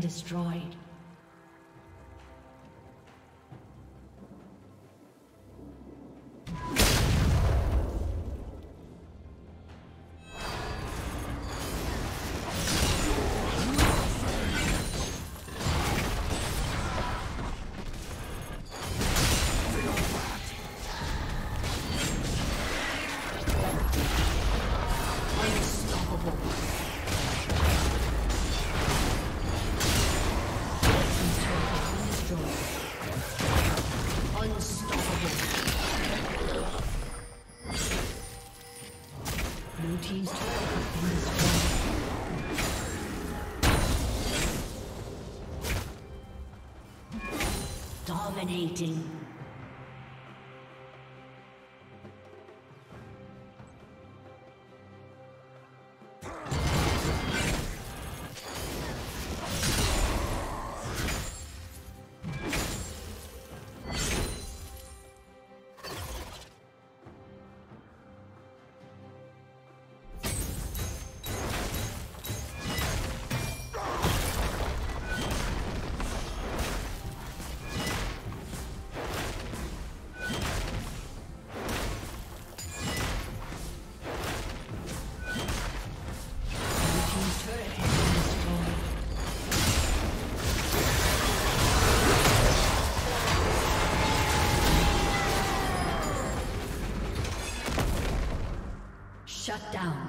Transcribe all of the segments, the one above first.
Destroyed. Dominating. Shut down.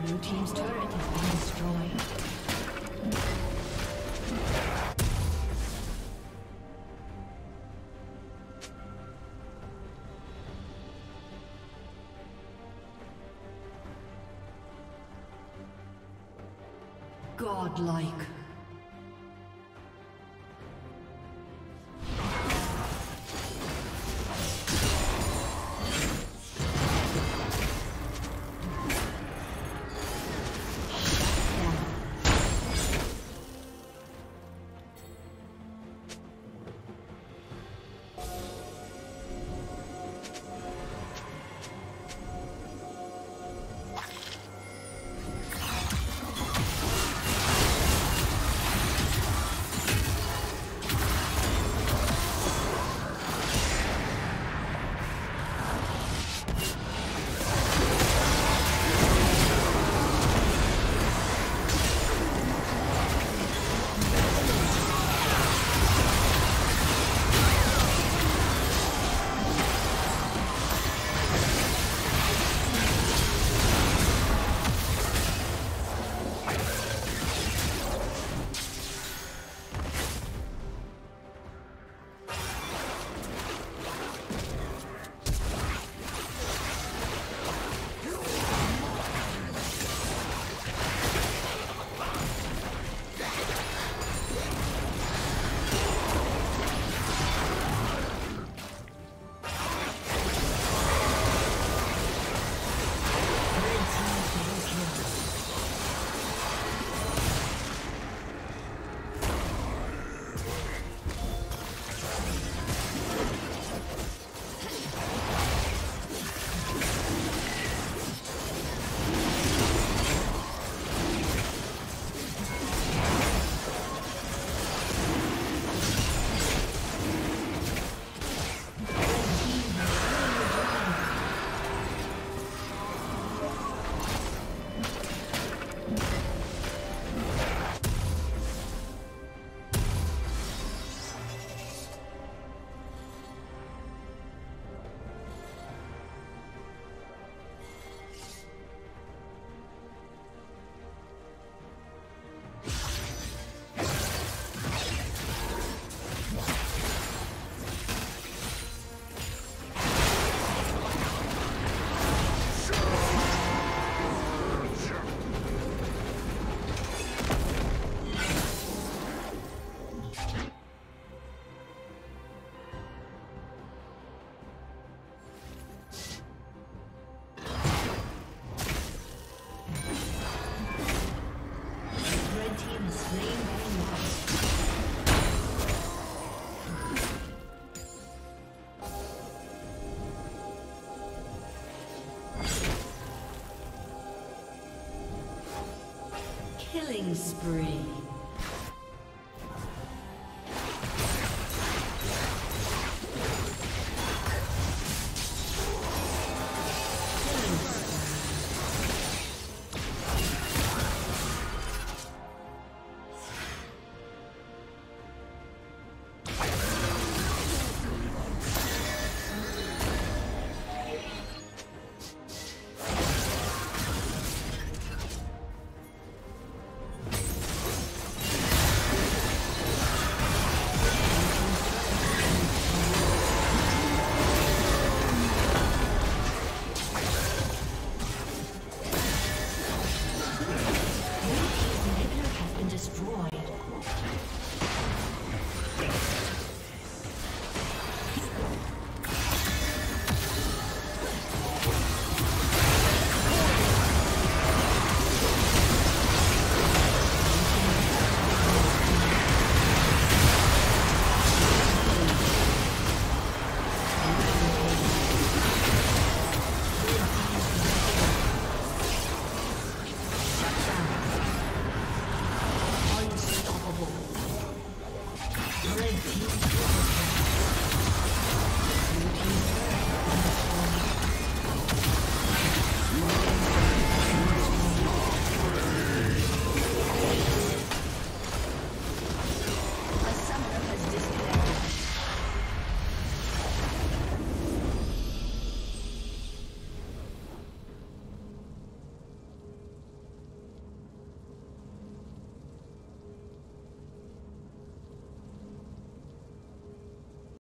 Blue Team's turret has been destroyed. Godlike. killing spree.